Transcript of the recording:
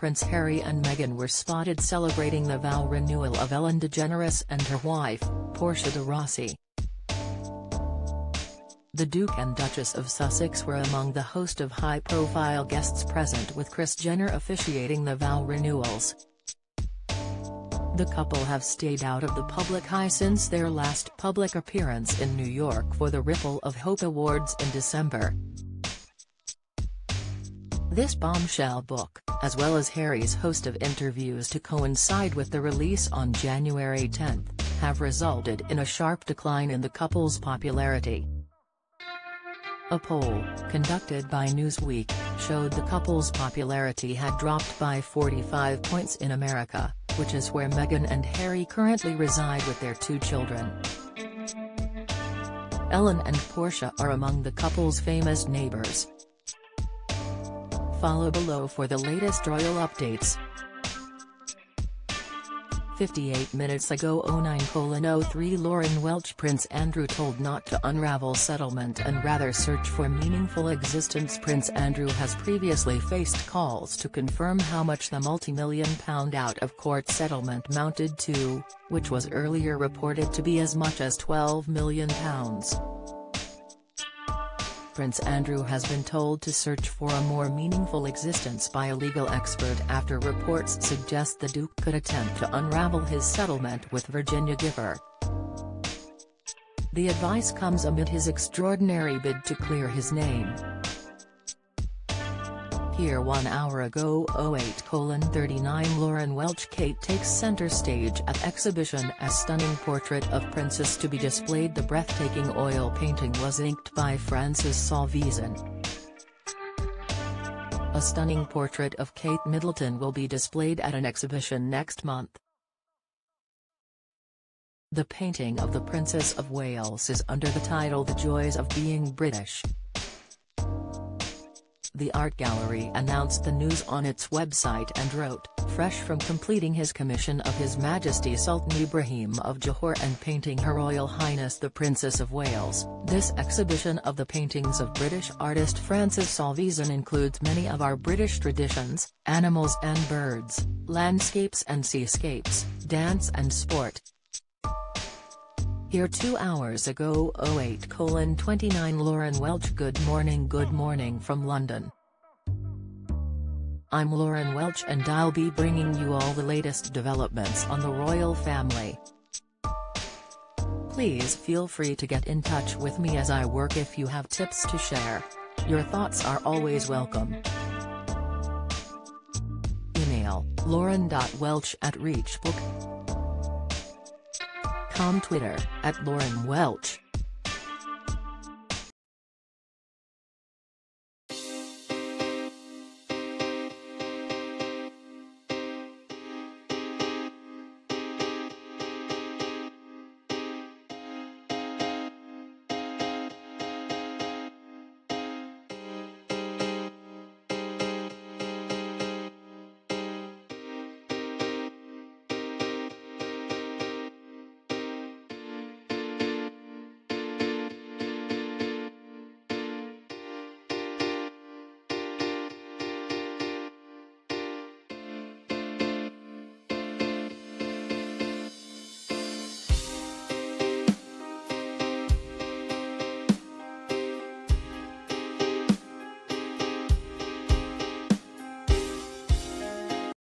Prince Harry and Meghan were spotted celebrating the vow renewal of Ellen DeGeneres and her wife, Portia de Rossi. The Duke and Duchess of Sussex were among the host of high-profile guests present with Kris Jenner officiating the vow renewals. The couple have stayed out of the public eye since their last public appearance in New York for the Ripple of Hope Awards in December. This bombshell book, as well as Harry's host of interviews to coincide with the release on January 10, have resulted in a sharp decline in the couple's popularity. A poll, conducted by Newsweek, showed the couple's popularity had dropped by 45 points in America, which is where Meghan and Harry currently reside with their two children. Ellen and Portia are among the couple's famous neighbors. Follow below for the latest royal updates. 58 minutes ago 09:03 Lauren Welch Prince Andrew told not to unravel settlement and rather search for meaningful existence Prince Andrew has previously faced calls to confirm how much the multi-million pound out-of-court settlement mounted to, which was earlier reported to be as much as £12 million. Prince Andrew has been told to search for a more meaningful existence by a legal expert after reports suggest the Duke could attempt to unravel his settlement with Virginia Giuffre. The advice comes amid his extraordinary bid to clear his name here one hour ago 08:39 Lauren Welch Kate takes center stage at exhibition as stunning portrait of princess to be displayed the breathtaking oil painting was inked by Frances Salveson. A stunning portrait of Kate Middleton will be displayed at an exhibition next month. The painting of the Princess of Wales is under the title The Joys of Being British. The art gallery announced the news on its website and wrote, fresh from completing his commission of His Majesty Sultan Ibrahim of Johor and painting Her Royal Highness the Princess of Wales, this exhibition of the paintings of British artist Francis Salveson includes many of our British traditions, animals and birds, landscapes and seascapes, dance and sport, here two hours ago 08 colon 29 Lauren Welch Good morning good morning from London. I'm Lauren Welch and I'll be bringing you all the latest developments on the royal family. Please feel free to get in touch with me as I work if you have tips to share. Your thoughts are always welcome. Email, lauren.welch at reachbook.com Twitter, at Lauren Welch.